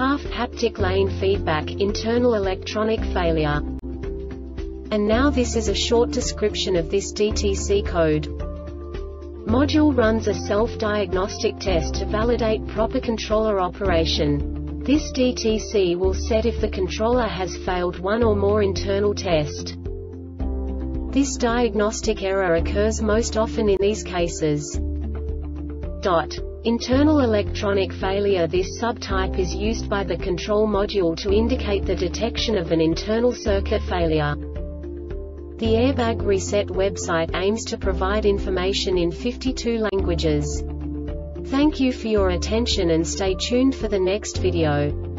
half haptic lane feedback internal electronic failure. And now this is a short description of this DTC code. Module runs a self-diagnostic test to validate proper controller operation. This DTC will set if the controller has failed one or more internal test. This diagnostic error occurs most often in these cases. Dot. Internal electronic failure This subtype is used by the control module to indicate the detection of an internal circuit failure. The Airbag Reset website aims to provide information in 52 languages. Thank you for your attention and stay tuned for the next video.